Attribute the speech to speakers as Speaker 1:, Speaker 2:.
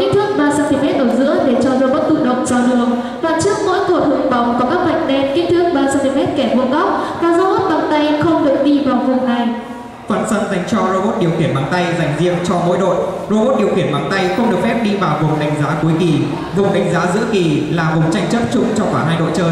Speaker 1: kích thước 3cm ở giữa để cho robot tự động dò đường. Và trước mỗi cột hướng bóng có các vạch đen kích thước 3cm kẻ vuông góc. Các robot bằng tay không được đi vào vùng này.
Speaker 2: Phần sân dành cho robot điều khiển bằng tay dành riêng cho mỗi đội. Robot điều khiển bằng tay không được phép đi vào vùng đánh giá cuối kỳ. Vùng đánh giá giữa kỳ là vùng tranh chấp chung cho cả hai đội chơi.